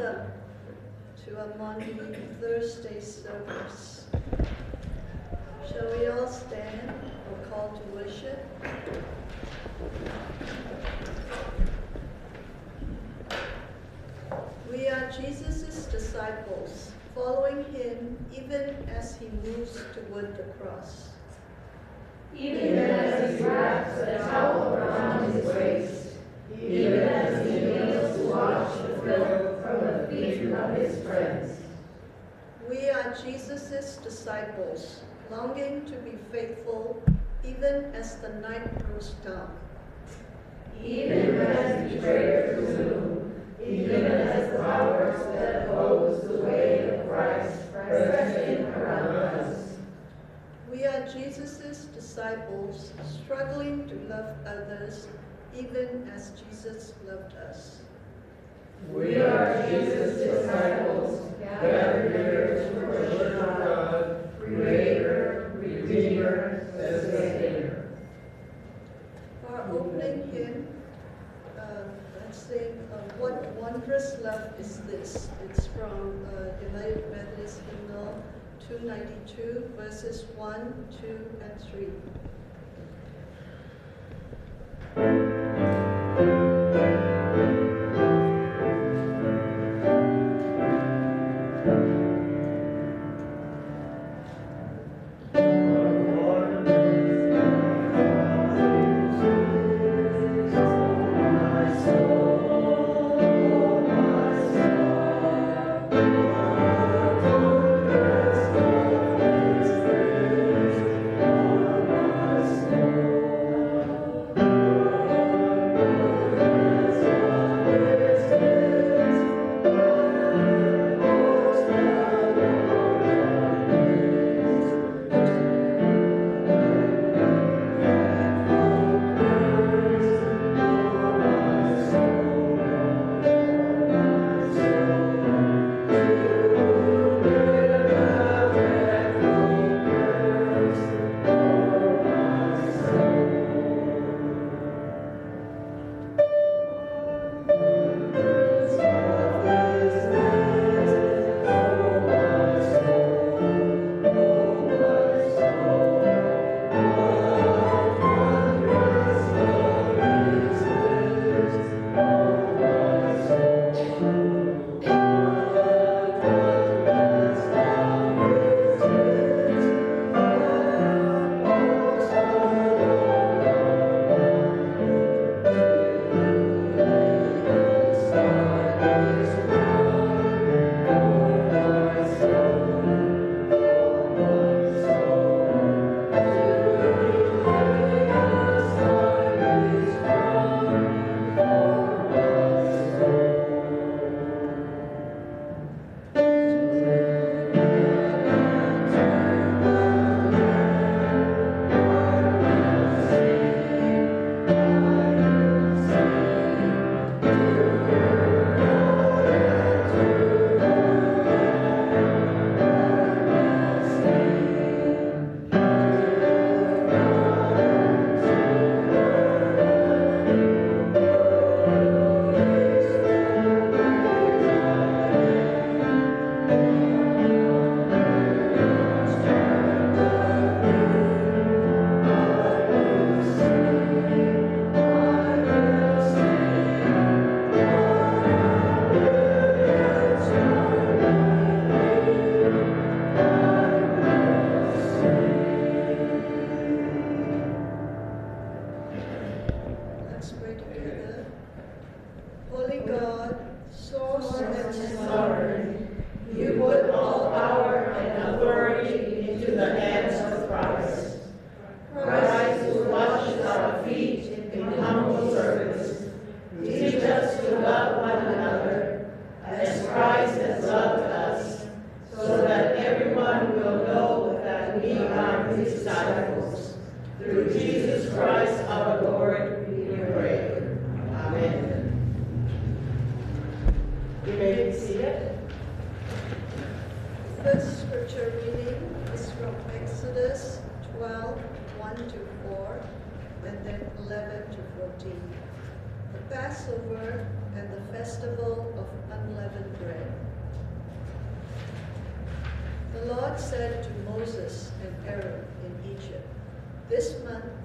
to a Maundy Thursday service. Shall we all stand for call to worship? We are Jesus' disciples, following him even as he moves toward the cross. Even as he wraps a towel around his waist, even as he kneels to wash the filth from the feet of his friends. We are Jesus' disciples, longing to be faithful even as the night grows dark. Even as betrayers presume, even as the powers that oppose the way of Christ press in around us. We are Jesus' disciples, struggling to love others even as Jesus loved us. We are Jesus' disciples, gathered here to worship God, Creator, Redeemer, Sustainer. Our opening hymn, uh, let's sing uh, What Wondrous Love Is This? It's from uh, United Methodist Hymnal 292, verses 1, 2, and 3.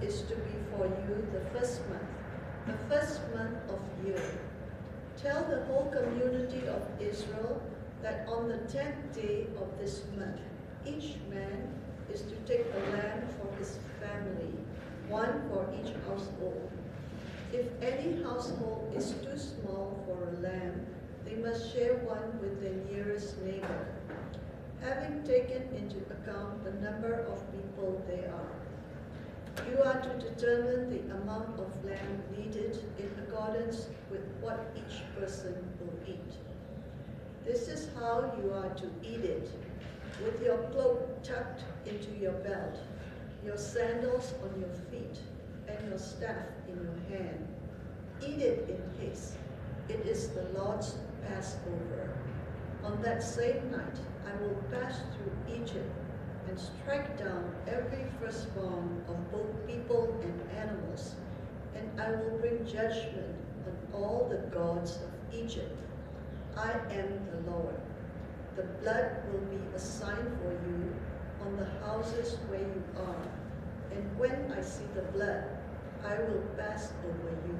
Is to be for you the first month, the first month of year. Tell the whole community of Israel that on the tenth day of this month, each man is to take a lamb for his family, one for each household. If any household is too small for a lamb, they must share one with their nearest neighbor, having taken into account the number of people they are. You are to determine the amount of lamb needed in accordance with what each person will eat. This is how you are to eat it, with your cloak tucked into your belt, your sandals on your feet, and your staff in your hand. Eat it in haste. It is the Lord's Passover. On that same night, I will pass through Egypt and strike down every firstborn of both people and animals, and I will bring judgment on all the gods of Egypt. I am the Lord. The blood will be a sign for you on the houses where you are, and when I see the blood, I will pass over you.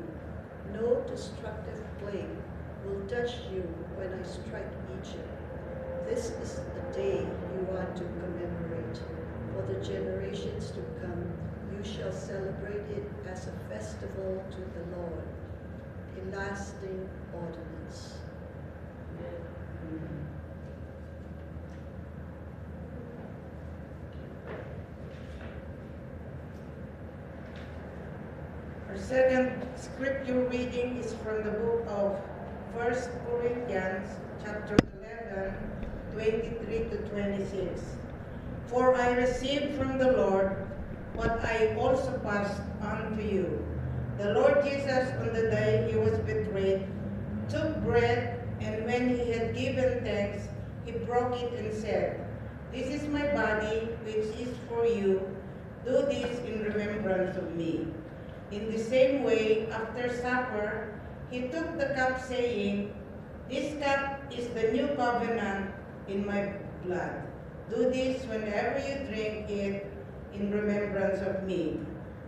No destructive plague will touch you when I strike Egypt. This is the day you are to commemorate. For the generations to come, you shall celebrate it as a festival to the Lord, a lasting ordinance. Our second scripture reading is from the book of First Corinthians, chapter 11, 23 to 26. For I received from the Lord what I also passed on to you. The Lord Jesus, on the day he was betrayed, took bread, and when he had given thanks, he broke it and said, This is my body, which is for you. Do this in remembrance of me. In the same way, after supper, he took the cup, saying, This cup is the new covenant in my blood. Do this whenever you drink it in remembrance of me.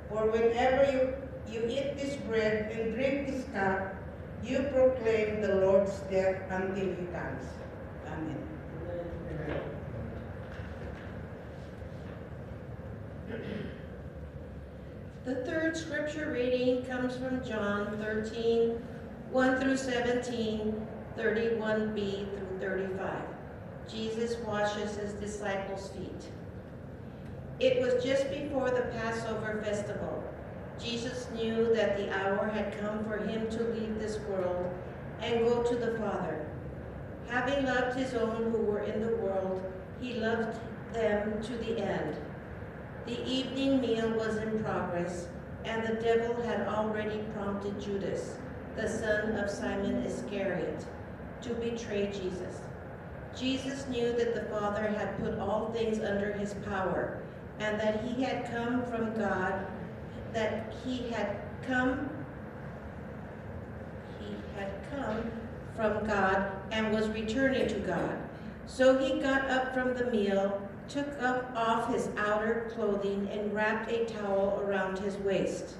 For whenever you, you eat this bread and drink this cup, you proclaim the Lord's death until he comes. Amen. The third scripture reading comes from John 13, 1 through 17, 31b through 35. Jesus washes his disciples' feet. It was just before the Passover festival. Jesus knew that the hour had come for him to leave this world and go to the Father. Having loved his own who were in the world, he loved them to the end. The evening meal was in progress, and the devil had already prompted Judas, the son of Simon Iscariot, to betray Jesus. Jesus knew that the Father had put all things under his power, and that he had come from God, that he had come he had come from God and was returning to God. So he got up from the meal took up off his outer clothing and wrapped a towel around his waist.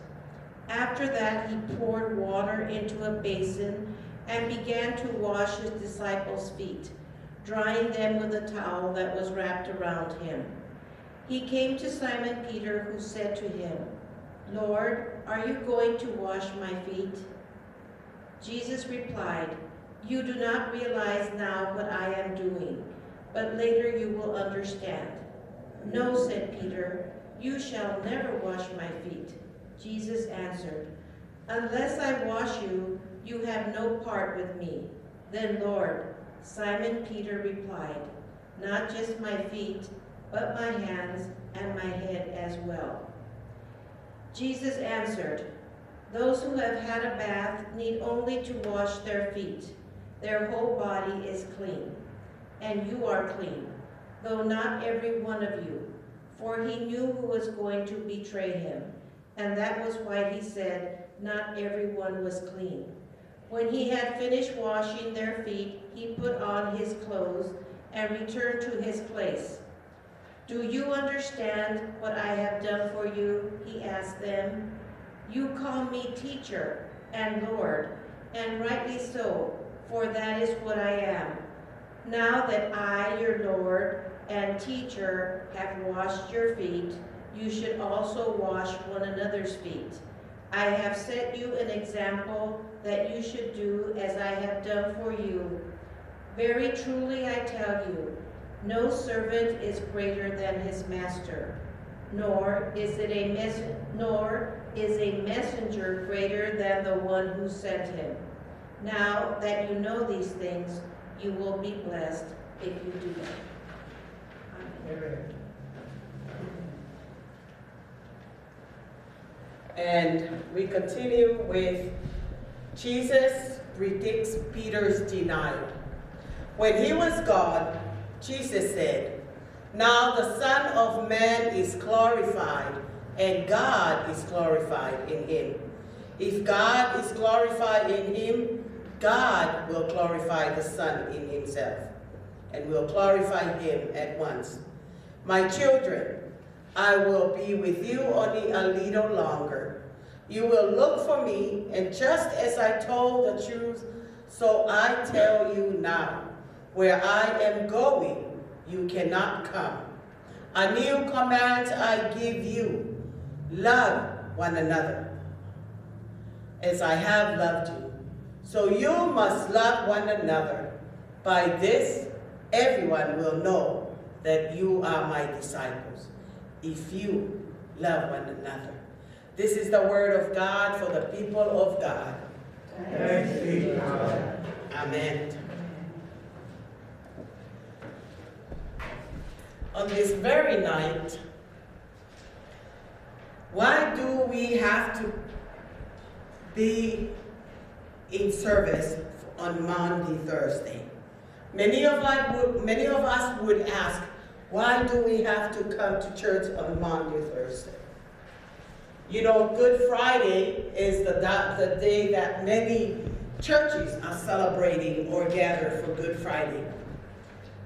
After that, he poured water into a basin and began to wash his disciples' feet, drying them with a towel that was wrapped around him. He came to Simon Peter, who said to him, Lord, are you going to wash my feet? Jesus replied, You do not realize now what I am doing but later you will understand. No, said Peter, you shall never wash my feet. Jesus answered, Unless I wash you, you have no part with me. Then, Lord, Simon Peter replied, Not just my feet, but my hands and my head as well. Jesus answered, Those who have had a bath need only to wash their feet. Their whole body is clean and you are clean, though not every one of you. For he knew who was going to betray him, and that was why he said, Not everyone was clean. When he had finished washing their feet, he put on his clothes and returned to his place. Do you understand what I have done for you? He asked them. You call me teacher and Lord, and rightly so, for that is what I am. Now that I, your Lord and teacher, have washed your feet, you should also wash one another's feet. I have set you an example that you should do as I have done for you. Very truly I tell you, no servant is greater than his master, nor is it a mes- nor is a messenger greater than the one who sent him. Now that you know these things, you will be blessed if you do them. Amen. And we continue with Jesus predicts Peter's denial. When he was gone, Jesus said, Now the Son of Man is glorified, and God is glorified in him. If God is glorified in him, God will glorify the Son in himself, and will glorify him at once. My children, I will be with you only a little longer. You will look for me, and just as I told the truth, so I tell you now, where I am going, you cannot come. A new command I give you, love one another, as I have loved you. So you must love one another. By this, everyone will know that you are my disciples, if you love one another. This is the word of God for the people of God. Thanks be God. Amen. On this very night, why do we have to be in service on Maundy, Thursday? Many of would, many of us would ask, why do we have to come to church on Maundy, Thursday? You know, Good Friday is the, the day that many churches are celebrating or gather for Good Friday.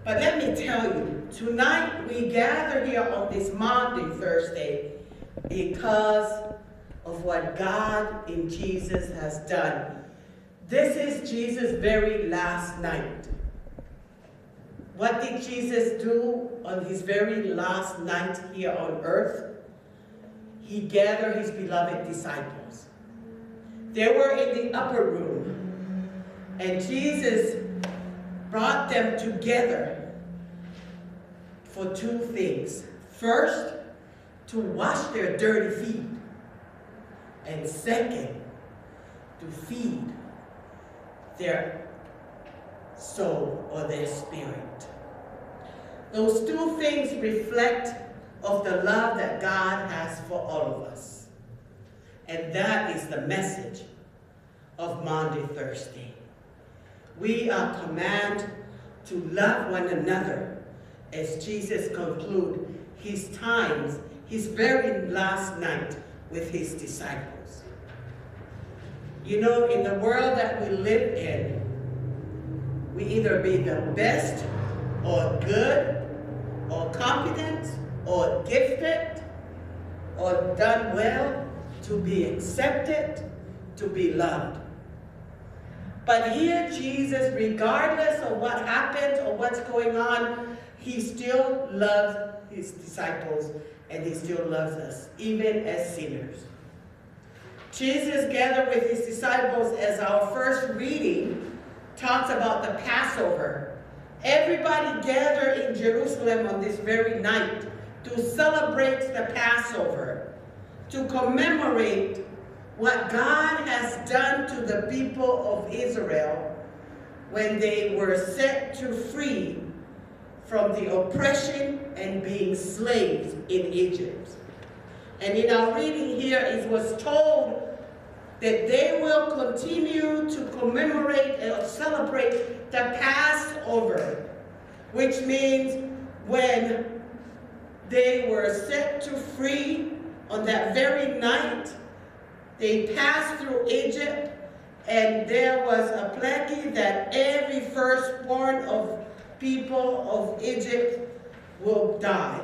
But let me tell you, tonight we gather here on this Maundy, Thursday, because of what God in Jesus has done. This is Jesus' very last night. What did Jesus do on his very last night here on earth? He gathered his beloved disciples. They were in the upper room, and Jesus brought them together for two things. First, to wash their dirty feet, and second, to feed their soul or their spirit. Those two things reflect of the love that God has for all of us. And that is the message of Maundy, Thursday. We uh, are commanded to love one another as Jesus concluded his times, his very last night with his disciples. You know, in the world that we live in, we either be the best or good or competent or gifted or done well to be accepted, to be loved. But here Jesus, regardless of what happened or what's going on, he still loves his disciples and he still loves us, even as sinners. Jesus gathered with his disciples as our first reading talks about the Passover. Everybody gathered in Jerusalem on this very night to celebrate the Passover, to commemorate what God has done to the people of Israel when they were set to free from the oppression and being slaves in Egypt. And in our reading here, it was told that they will continue to commemorate and celebrate the Passover, which means when they were set to free on that very night, they passed through Egypt, and there was a plague that every firstborn of people of Egypt will die.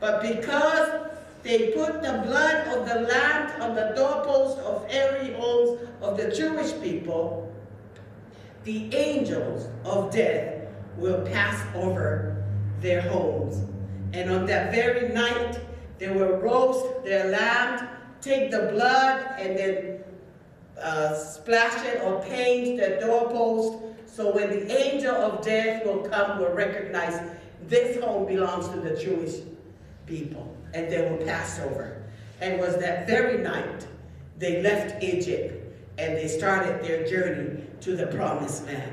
But because they put the blood of the lamb on the doorpost of every home of the Jewish people, the angels of death will pass over their homes. And on that very night, they will roast their lamb, take the blood, and then uh, splash it or paint the doorpost. So when the angel of death will come, will recognize this home belongs to the Jewish people, and they will pass over. And was that very night they left Egypt and they started their journey to the promised land.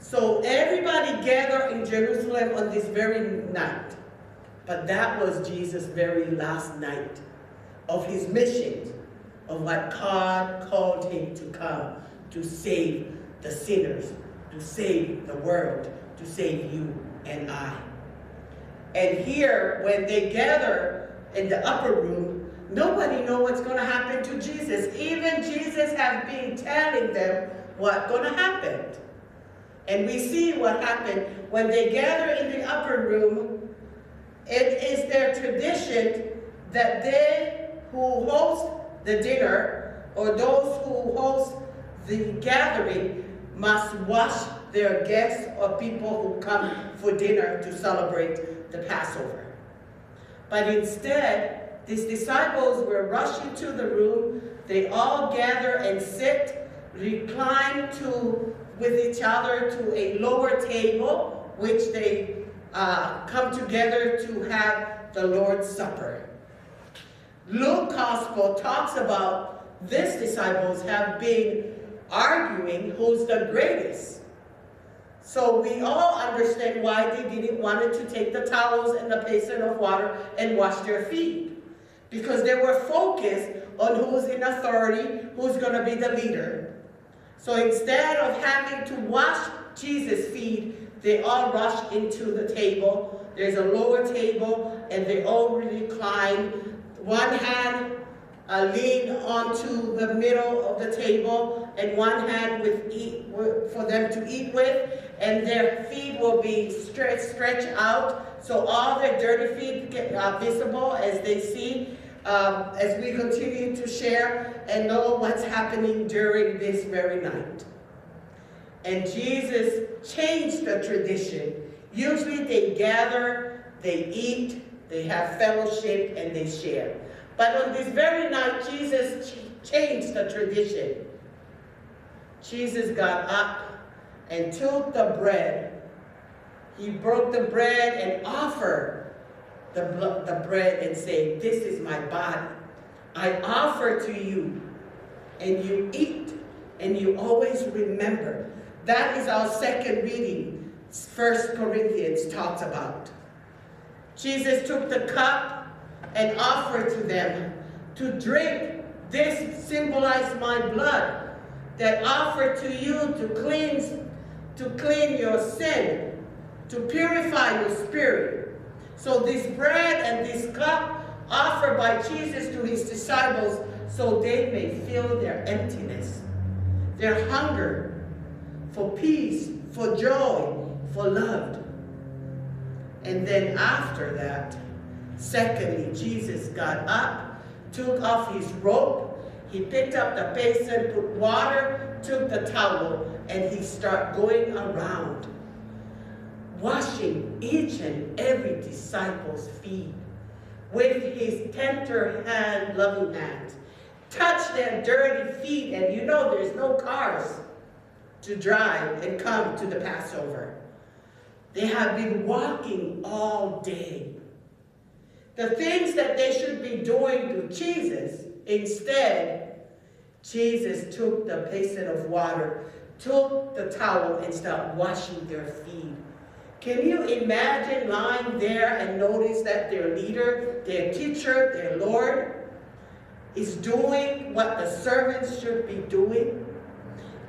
So everybody gathered in Jerusalem on this very night. But that was Jesus' very last night of his mission, of what God called him to come to save the sinners, to save the world, to save you and I. And here, when they gather in the upper room, nobody know what's going to happen to Jesus. Even Jesus has been telling them what's going to happen. And we see what happened when they gather in the upper room. It is their tradition that they who host the dinner or those who host the gathering must wash their guests or people who come for dinner to celebrate the Passover. But instead, these disciples were rushing to the room. They all gather and sit, recline to with each other to a lower table, which they uh, come together to have the Lord's Supper. Luke Gospel talks about these disciples have been arguing who's the greatest. So we all understand why they didn't want to take the towels and the basin of water and wash their feet. Because they were focused on who's in authority, who's going to be the leader. So instead of having to wash Jesus' feet, they all rush into the table. There's a lower table, and they all recline. One hand uh, lean onto the middle of the table, and one hand with eat, for them to eat with, and their feet will be stretched, stretched out, so all their dirty feet get uh, visible as they see um, as we continue to share and know what's happening during this very night. And Jesus changed the tradition. Usually they gather, they eat, they have fellowship, and they share. But on this very night, Jesus ch changed the tradition. Jesus got up and took the bread. He broke the bread and offered the, the bread and say, this is my body. I offer to you. And you eat and you always remember. That is our second reading, First Corinthians talks about. Jesus took the cup and offered to them to drink. This symbolized my blood that offered to you to cleanse, to clean your sin, to purify your spirit, so this bread and this cup offered by Jesus to his disciples so they may fill their emptiness, their hunger for peace, for joy, for love. And then after that, secondly, Jesus got up, took off his robe, he picked up the basin, put water, took the towel, and he started going around washing each and every disciple's feet with his tender hand, loving hands. Touch their dirty feet, and you know there's no cars to drive and come to the Passover. They have been walking all day. The things that they should be doing to Jesus, instead, Jesus took the basin of water, took the towel, and started washing their feet can you imagine lying there and notice that their leader, their teacher, their Lord is doing what the servants should be doing?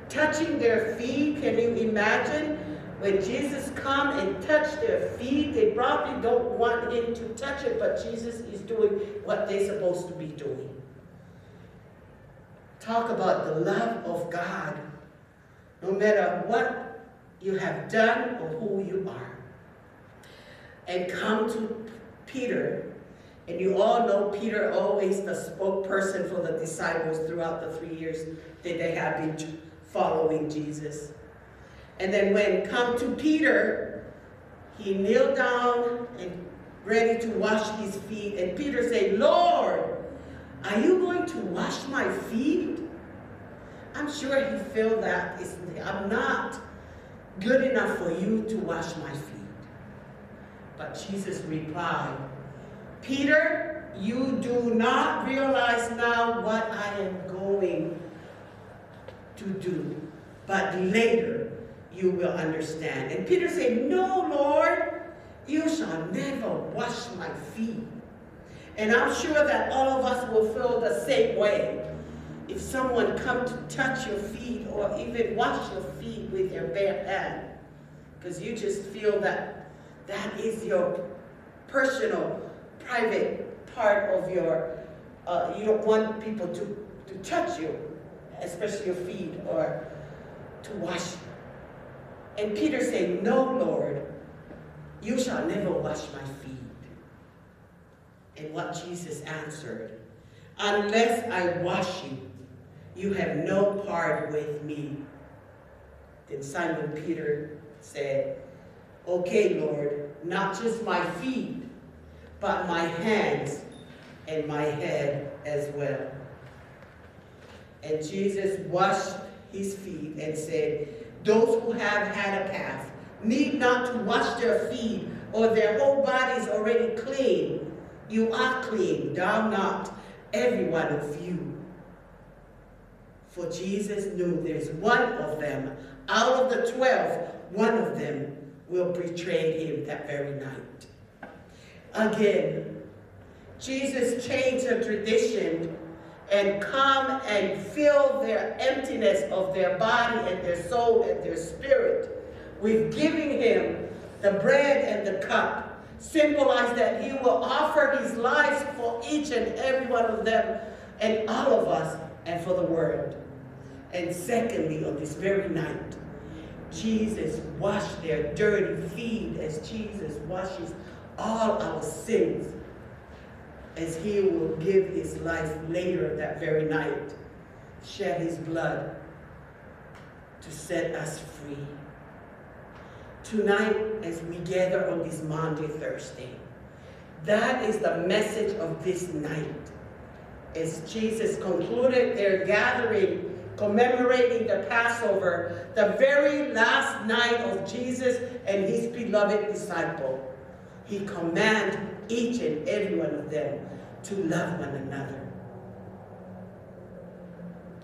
Touching their feet, can you imagine? When Jesus come and touch their feet, they probably don't want him to touch it, but Jesus is doing what they're supposed to be doing. Talk about the love of God. No matter what you have done or who you are. And come to Peter. And you all know Peter always the spokesperson for the disciples throughout the three years that they have been following Jesus. And then when come to Peter, he kneeled down and ready to wash his feet. And Peter said, Lord, are you going to wash my feet? I'm sure he felt that I'm not good enough for you to wash my feet. But Jesus replied, Peter, you do not realize now what I am going to do, but later you will understand. And Peter said, No, Lord, you shall never wash my feet. And I'm sure that all of us will feel the same way. If someone come to touch your feet or even wash your feet with your bare hand, because you just feel that that is your personal, private part of your, uh, you don't want people to, to touch you, especially your feet or to wash. And Peter said, no, Lord, you shall never wash my feet. And what Jesus answered, unless I wash you, you have no part with me. Then Simon Peter said, okay, Lord, not just my feet, but my hands and my head as well. And Jesus washed his feet and said, those who have had a bath need not to wash their feet or their whole bodies already clean. You are clean, thou not, every one of you. For Jesus knew there's one of them, out of the twelve, one of them will betray him that very night. Again, Jesus changed the tradition and come and fill their emptiness of their body and their soul and their spirit with giving him the bread and the cup, symbolize that he will offer his life for each and every one of them and all of us and for the world. And secondly, on this very night, Jesus washed their dirty feet as Jesus washes all our sins as he will give his life later that very night, shed his blood to set us free. Tonight, as we gather on this Maundy, Thursday, that is the message of this night. As Jesus concluded their gathering commemorating the Passover, the very last night of Jesus and his beloved disciple, he commanded each and every one of them to love one another.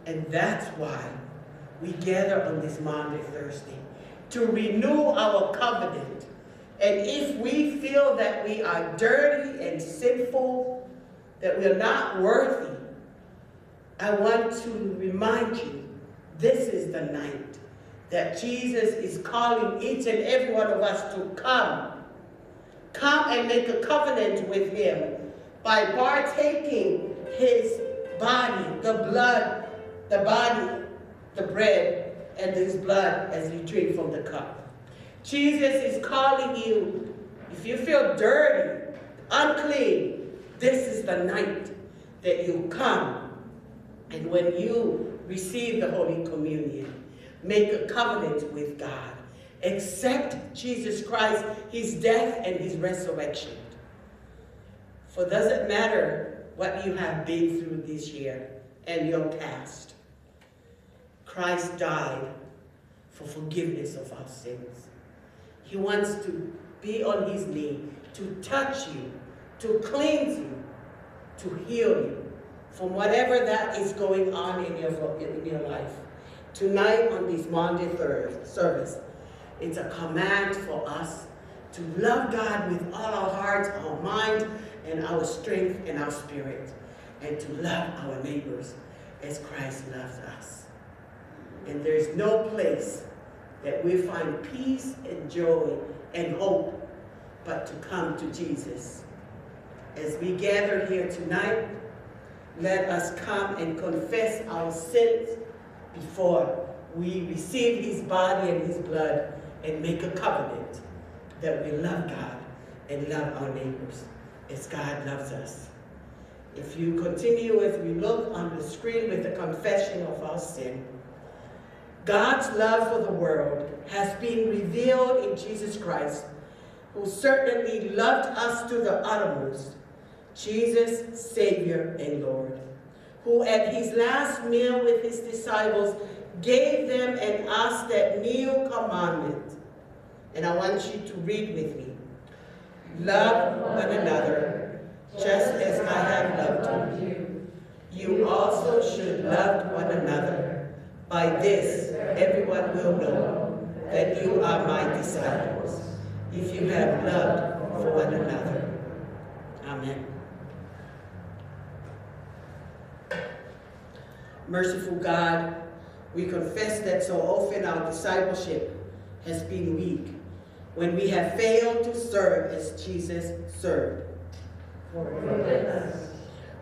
And that's why we gather on this Maundy, Thursday, to renew our covenant. And if we feel that we are dirty and sinful, that we're not worthy, I want to remind you, this is the night that Jesus is calling each and every one of us to come. Come and make a covenant with him by partaking his body, the blood, the body, the bread, and his blood as you drink from the cup. Jesus is calling you, if you feel dirty, unclean, this is the night that you come and when you receive the Holy Communion, make a covenant with God. Accept Jesus Christ, his death and his resurrection. For does it matter what you have been through this year and your past? Christ died for forgiveness of our sins. He wants to be on his knee, to touch you, to cleanse you, to heal you from whatever that is going on in your, in your life. Tonight on this Maundy third service, it's a command for us to love God with all our hearts, our mind, and our strength and our spirit, and to love our neighbors as Christ loves us. And there's no place that we find peace and joy and hope but to come to Jesus. As we gather here tonight, let us come and confess our sins before we receive his body and his blood and make a covenant that we love God and love our neighbors. as God loves us. If you continue as we look on the screen with the confession of our sin, God's love for the world has been revealed in Jesus Christ, who certainly loved us to the uttermost, Jesus, Savior and Lord, who at his last meal with his disciples gave them and us that new commandment. And I want you to read with me. Love one another, just as I have loved you. You also should love one another. By this, everyone will know that you are my disciples, if you have love for one another. Amen. Merciful God, we confess that so often our discipleship has been weak when we have failed to serve as Jesus served.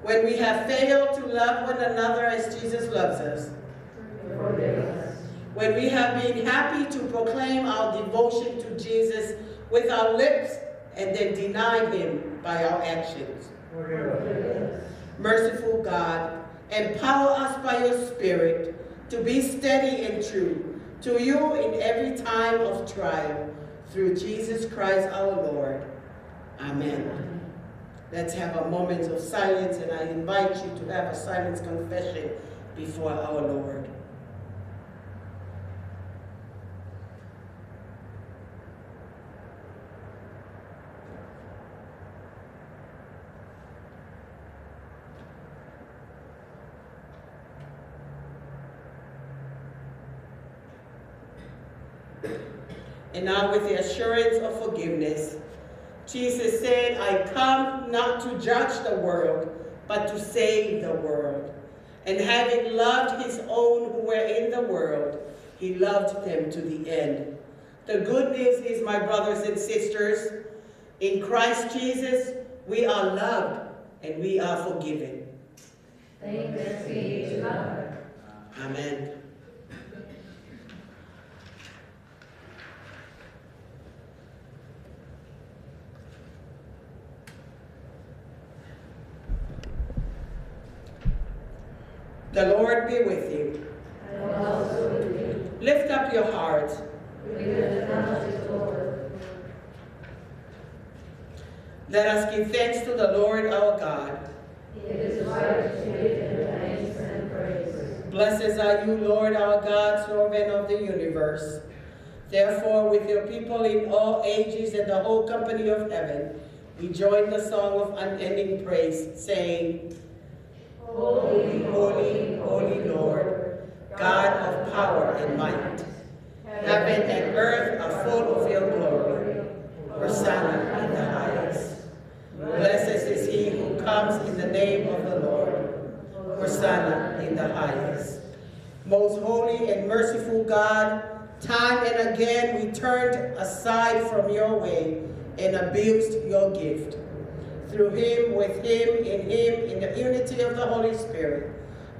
When we have failed to love one another as Jesus loves us. When we have been happy to proclaim our devotion to Jesus with our lips and then denied him by our actions. Merciful God, empower us by your Spirit to be steady and true to you in every time of trial through Jesus Christ our Lord. Amen. Let's have a moment of silence and I invite you to have a silence confession before our Lord. And now with the assurance of forgiveness, Jesus said, I come not to judge the world, but to save the world. And having loved his own who were in the world, he loved them to the end. The good news is, my brothers and sisters, in Christ Jesus, we are loved and we are forgiven. Thanks be to God. Amen. The Be with you. With. Lift up your Lord. Let us give thanks to the Lord our God. It is right to give him thanks and praise. Blessed are you, Lord our God, sovereign of the universe. Therefore, with your people in all ages and the whole company of heaven, we join the song of unending praise, saying, Holy, Holy, holy Lord, God of power and might. Heaven and earth are full of your glory. Hosanna in the highest. Blessed is he who comes in the name of the Lord. Hosanna in the highest. Most holy and merciful God, time and again we turned aside from your way and abused your gift. Through him, with him, in him, in the unity of the Holy Spirit,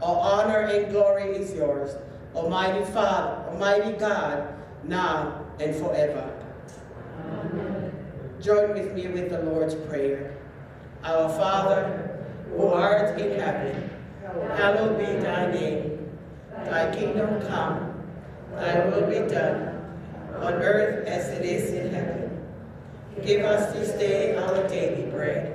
all honor and glory is yours, Almighty Father, Almighty God, now and forever. Amen. Join with me with the Lord's Prayer. Our Father, who art in heaven, hallowed be thy name. Thy kingdom come, thy will be done, on earth as it is in heaven. Give us this day our daily bread,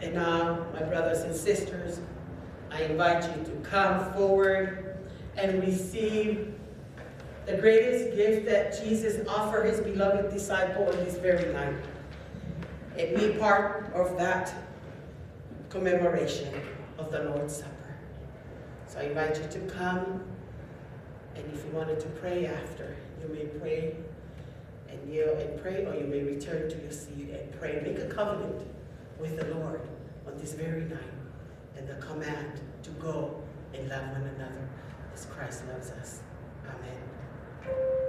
And now, my brothers and sisters, I invite you to come forward and receive the greatest gift that Jesus offered his beloved disciple in this very night. And be part of that commemoration of the Lord's Supper. So I invite you to come and if you wanted to pray after, you may pray and kneel and pray, or you may return to your seat and pray. Make a covenant with the Lord on this very night and the command to go and love one another as Christ loves us. Amen.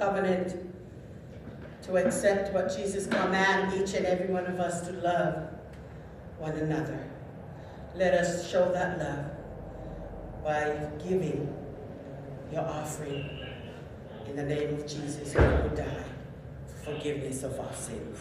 Covenant to accept what Jesus command each and every one of us to love one another, let us show that love by giving your offering in the name of Jesus who died for forgiveness of our sins.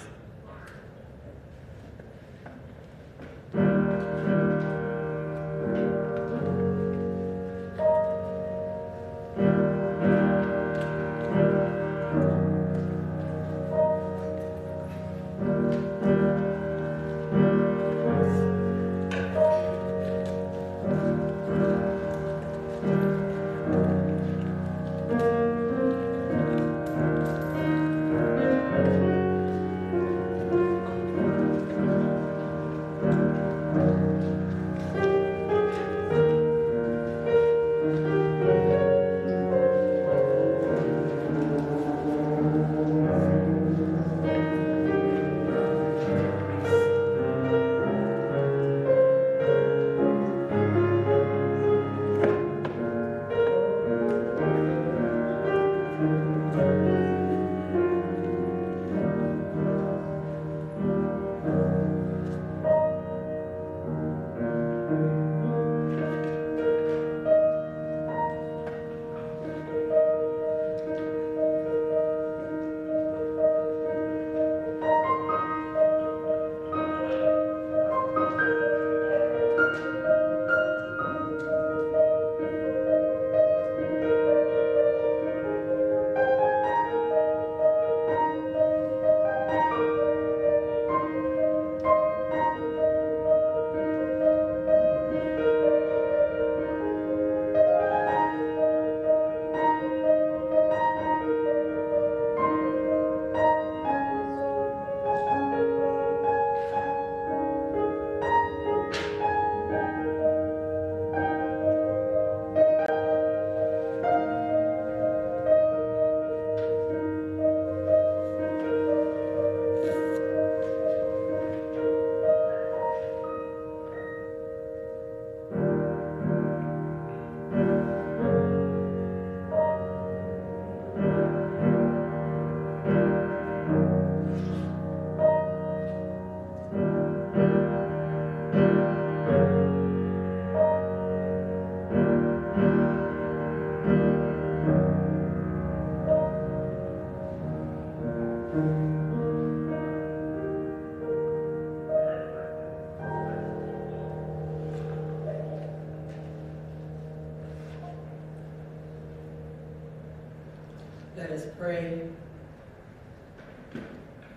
Let us pray.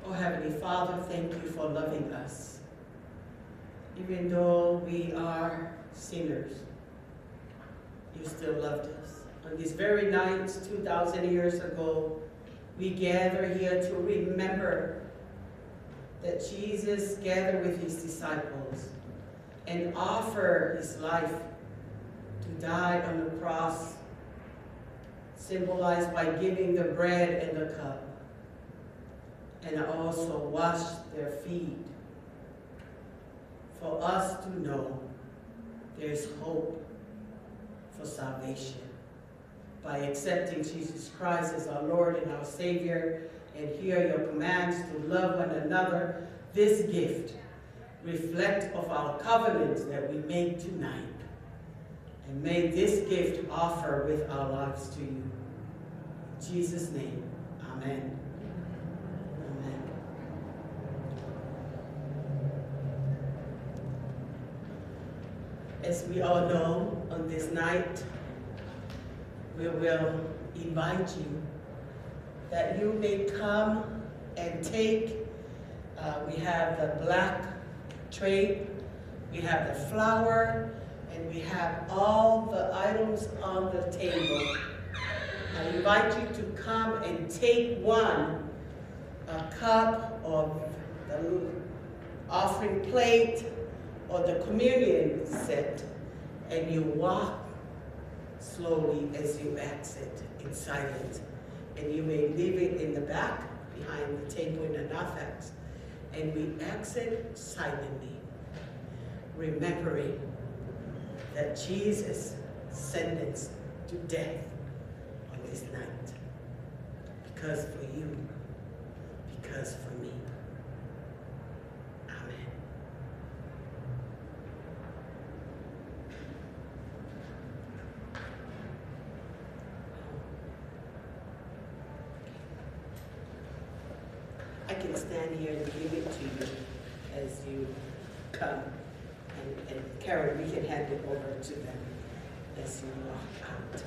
Oh Heavenly Father, thank you for loving us. Even though we are sinners, you still loved us. On this very night, 2,000 years ago, we gather here to remember that Jesus gathered with his disciples and offered his life to die on the cross symbolized by giving the bread and the cup, and also wash their feet. For us to know there's hope for salvation by accepting Jesus Christ as our Lord and our Savior and hear your commands to love one another, this gift reflect of our covenant that we make tonight. And may this gift offer with our lives to you. In Jesus' name, amen. Amen. As we all know, on this night, we will invite you that you may come and take, uh, we have the black tray, we have the flour, and we have all the items on the table. I invite you to come and take one, a cup or the offering plate or the communion set, and you walk slowly as you exit in silence. And you may leave it in the back behind the table in the narthex. And we exit silently, remembering that Jesus sentenced to death on this night. Because for you, because for me. Amen. I can stand here and give it to you as you. We can hand it over to them as you walk out.